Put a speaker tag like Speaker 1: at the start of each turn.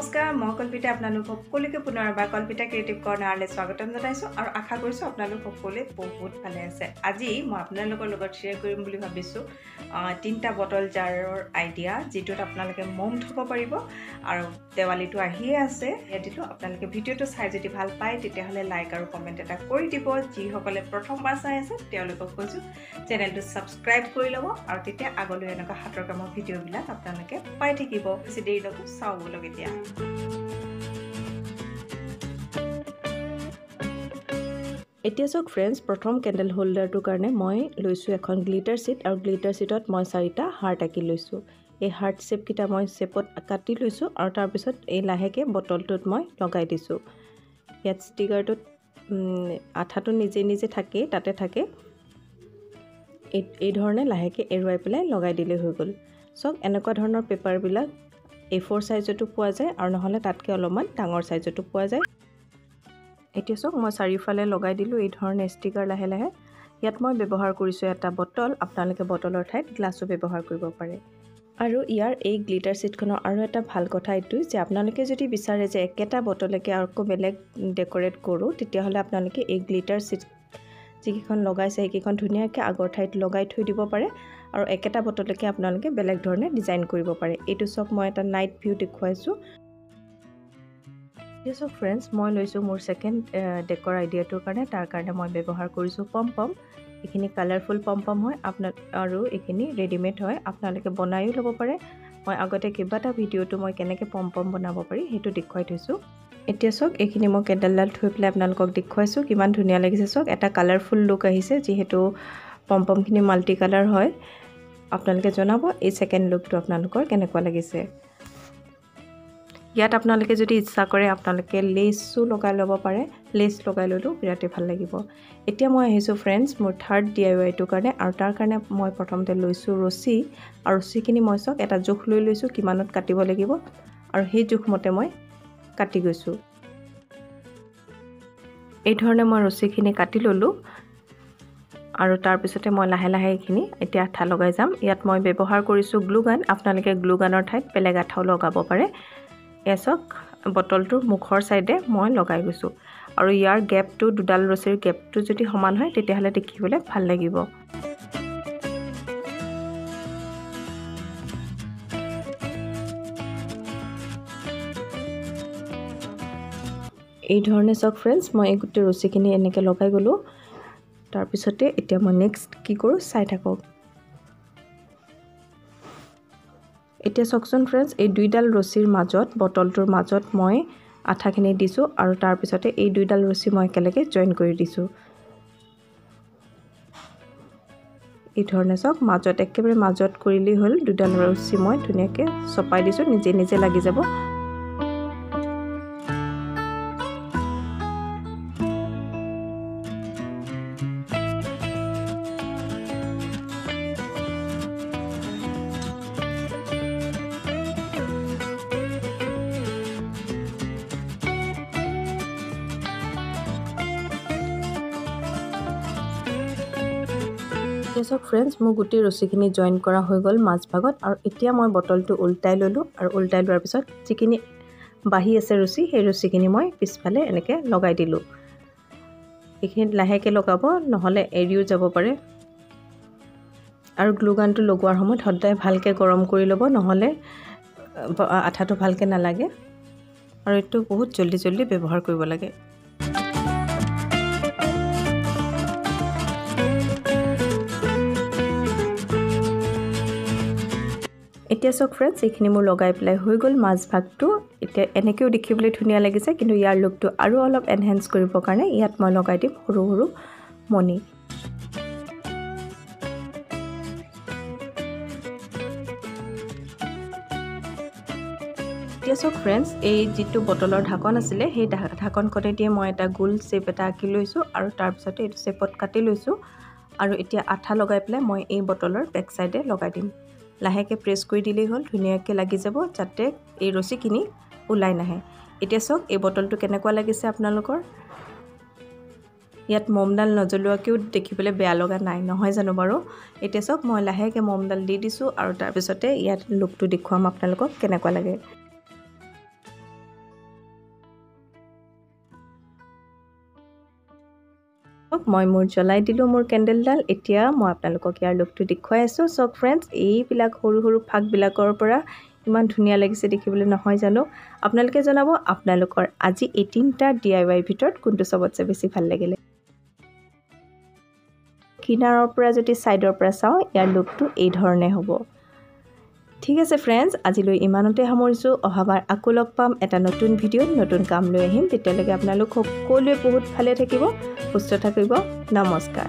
Speaker 1: আপোনালোক সকলোকে পুনৰ এবাৰ কল্পিতা ক্ৰিয়েটিভ কৰ্ণাৰলৈ স্বাগতম জনাইছোঁ আৰু আশা কৰিছোঁ আপোনালোক সকলোৱে বহুত ভালে আছে। আজি মই আপোনালোকৰ লগত শ্বেয়াৰ কৰিম বুলি ভাবিছোঁ তিনিটা বটল জাৰৰ আইডিয়া যিটোত আপোনালোকে মম থ'ব পাৰিব আৰু দেৱালীটো আহিয়ে আছে। দিলোঁ আপোনালোকে ভিডিঅ'টো চাই যদি ভাল পায় তেতিয়াহ'লে লাইক আৰু কমেণ্ট এটা কৰি দিব। যিসকলে প্ৰথমবাৰ চাই আছে তেওঁলোকক কৈছোঁ চেনেলটো ছাবস্ক্ৰাইব কৰি ল'ব আৰু তেতিয়া আগলৈ এনেকুৱা হাতৰ কামৰ ভিডিঅ'বিলাক আপোনালোকে পাই থাকিব। বেছি দেৰি নকৰোঁ চাওঁ বলক এতিয়া। এতিয়া চাওক ফ্ৰেণ্ডছ প্ৰথম কেণ্ডেল হোল্ডাৰটোৰ কাৰণে মই লৈছোঁ এখন গ্লিটাৰ ছিট আৰু গ্লিটাৰ ছিটত মই চাৰিটা হাৰ্ট আঁকি লৈছোঁ। এই হাৰ্ট শ্বেপকেইটা মই শ্বেপত কাটি লৈছোঁ আৰু তাৰপিছত এই লাহেকৈ বটলটোত মই লগাই দিছোঁ। ইয়াত ষ্টিকাৰটোত আঠাটো নিজে নিজে থাকেই তাতে থাকে। এই এই ধৰণে লাহেকৈ এৰুৱাই পেলাই লগাই দিলেই হৈ গ'ল। চাওক এনেকুৱা ধৰণৰ পেপাৰবিলাক এ ফ'ৰ ছাইজতো পোৱা যায় আৰু নহ'লে তাতকৈ অলপমান ডাঙৰ ছাইজতো পোৱা যায়। এতিয়া চাওক মই চাৰিওফালে লগাই দিলোঁ এই ধৰণে ষ্টিকাৰ লাহে লাহে। ইয়াত মই ব্যৱহাৰ কৰিছোঁ এটা বটল আপোনালোকে বটলৰ ঠাইত গ্লাছো ব্যৱহাৰ কৰিব পাৰে। আৰু ইয়াৰ এই গ্লিটাৰ ছিটখনৰ আৰু এটা ভাল কথা এইটোৱে যে আপোনালোকে যদি বিচাৰে যে একেটা বটলকে আকৌ বেলেগ ডেক'ৰেট কৰোঁ তেতিয়াহ'লে আপোনালোকে এই গ্লিটাৰ ছিট যিকেইখন লগাইছে সেইকেইখন ধুনীয়াকৈ আগৰ ঠাইত লগাই থৈ দিব পাৰে। আৰু একেটা বটলকে আপোনালোকে বেলেগ ধৰণে ডিজাইন কৰিব পাৰে। এইটো চাওক মই এটা নাইট ভিউ দেখুৱাইছোঁ। এতিয়া চাওক ফ্ৰেণ্ডছ মই লৈছোঁ মোৰ ছেকেণ্ড ডেকৰ আইডিয়াটোৰ কাৰণে। তাৰ কাৰণে মই ব্যৱহাৰ কৰিছোঁ পম পম এইখিনি কালাৰফুল পম পম হয়। আপোনাক আৰু এইখিনি ৰেডিমেড হয়। আপোনালোকে বনায়ো ল'ব পাৰে। মই আগতে কেইবাটা ভিডিঅ'টো মই কেনেকৈ পম পম বনাব পাৰি সেইটো দেখুৱাই থৈছোঁ। এতিয়া চাওক এইখিনি মই কেণ্ডেলডাল থৈ পেলাই আপোনালোকক দেখুৱাইছোঁ। কিমান ধুনীয়া লাগিছে চাওক। এটা কালাৰফুল লুক আহিছে যিহেতু পম পমখিনি মাল্টি কালাৰ হয়। আপোনালোকে জনাব এই ছেকেণ্ড লুকটো আপোনালোকৰ কেনেকুৱা লাগিছে। ইয়াত আপোনালোকে যদি ইচ্ছা কৰে আপোনালোকে লেচো লগাই ল'ব পাৰে লেচ লগাই ল'লেও বিৰাটেই ভাল লাগিব। এতিয়া মই আহিছোঁ ফ্ৰেণ্ডছ মোৰ থাৰ্ড ডি আই ৱাইটোৰ কাৰণে আৰু তাৰ কাৰণে মই প্ৰথমতে লৈছোঁ ৰছী আৰু ৰছীখিনি মই চাওক এটা জোখ লৈ লৈছোঁ কিমানত কাটিব লাগিব আৰু সেই জোখমতে মই কাটি গৈছোঁ। এই ধৰণে মই ৰছীখিনি কাটি ল'লোঁ আৰু তাৰপিছতে মই লাহে লাহে এইখিনি এতিয়া আঠা লগাই যাম। ইয়াত মই ব্যৱহাৰ কৰিছোঁ গ্লু গান আপোনালোকে গ্লু গানৰ ঠাইত বেলেগ আঠাও লগাব পাৰে। এয়া চাওক বটলটোৰ মুখৰ ছাইডে মই লগাই গৈছোঁ। আৰু ইয়াৰ গেপটো দুডাল ৰছীৰ গেপটো যদি সমান হয় তেতিয়াহ'লে দেখিবলৈ ভাল লাগিব। এই ধৰণে চাওক ফ্ৰেণ্ডছ মই এই গোটেই ৰছীখিনি এনেকৈ লগাই গ'লোঁ। তাৰপিছতে এতিয়া মই নেক্সট কি কৰোঁ চাই থাকক। এতিয়া চাওকচোন ফ্ৰেণ্ডছ এই দুইডাল ৰছীৰ মাজত বটলটোৰ মাজত মই আঠাখিনি দিছোঁ আৰু তাৰপিছতে এই দুইডাল ৰছী মই একেলগে জইন কৰি দিছোঁ। এই ধৰণে চাওক মাজত একেবাৰে মাজত কৰিলেই হ'ল দুডাল ৰছী মই ধুনীয়াকৈ চপাই দিছোঁ নিজে নিজে লাগি যাব। চাওক ফ্ৰেণ্ডছ মোৰ গোটেই ৰছীখিনি জইন কৰা হৈ গ'ল মাজভাগত আৰু এতিয়া মই বটলটো ওলটাই ল'লোঁ আৰু ওলটাই লোৱাৰ পিছত যিখিনি বাঢ়ি আছে ৰছী সেই ৰছীখিনি মই পিছফালে এনেকৈ লগাই দিলোঁ। এইখিনিত লাহেকৈ লগাব নহ'লে এৰিও যাব পাৰে। আৰু গ্লুগানটো লগোৱাৰ সময়ত সদায় ভালকৈ গৰম কৰি ল'ব নহ'লে আঠাটো ভালকৈ নালাগে। আৰু এইটো বহুত জল্দি জল্দি ব্যৱহাৰ কৰিব লাগে। এতিয়া চাওক ফ্ৰেণ্ডছ এইখিনি মোৰ লগাই পেলাই হৈ গ'ল মাজভাগটো। এতিয়া এনেকৈও দেখিবলৈ ধুনীয়া লাগিছে কিন্তু ইয়াৰ লুকটো আৰু অলপ এনহেঞ্চ কৰিবৰ কাৰণে ইয়াত মই লগাই দিম সৰু সৰু মণি। এতিয়া চাওক ফ্ৰেণ্ডছ এই যিটো বটলৰ ঢাকন আছিলে সেই ঢাকনখনেদিয়ে মই এটা গোল শ্বেপ এটা আঁকি লৈছোঁ আৰু তাৰপিছতে এইটো শ্বেপত কাটি লৈছোঁ। আৰু এতিয়া আঠা লগাই পেলাই মই এই বটলৰ বেক চাইডে লগাই দিম। লাহেকৈ প্ৰেছ কৰি দিলেই হ'ল ধুনীয়াকৈ লাগি যাব যাতে এই ৰছীখিনি ওলাই নাহে। এতিয়া চাওক এই বটলটো কেনেকুৱা লাগিছে আপোনালোকৰ। ইয়াত মমডাল নজ্বলোৱাকৈও দেখিবলৈ বেয়া লগা নাই নহয় জানো বাৰু। এতিয়া চাওক মই লাহেকৈ মমডাল দি দিছোঁ আৰু তাৰপিছতে ইয়াত লুকটো দেখুৱাম আপোনালোকক কেনেকুৱা লাগে। মই মোৰ জ্বলাই দিলোঁ মোৰ কেণ্ডেলডাল। এতিয়া মই আপোনালোকক ইয়াৰ লুকটো দেখুৱাই আছোঁ। চাওক ফ্ৰেণ্ডছ এইবিলাক সৰু সৰু ফাকবিলাকৰ পৰা ইমান ধুনীয়া লাগিছে দেখিবলৈ নহয় জানো? আপোনালোকে জনাব আপোনালোকৰ আজি এই তিনিটা ডি আই ৱাইৰ ভিতৰত কোনটো চবতছে বেছি ভাল লাগিলে? কিনাৰৰ পৰা যদি ছাইডৰ পৰা চাওঁ ইয়াৰ লুকটো এই ধৰণে হ'ব। ঠিক আছে ফ্ৰেণ্ডছ আজিলৈ ইমানতে সামৰিছোঁ। অহাবাৰ আকৌ লগ পাম। এটা নতুন ভিডিঅ'ত নতুন কাম লৈ আহিম। তেতিয়ালৈকে আপোনালোক সকলোৱে বহুত ভালে থাকিব সুস্থ থাকিব। নমস্কাৰ।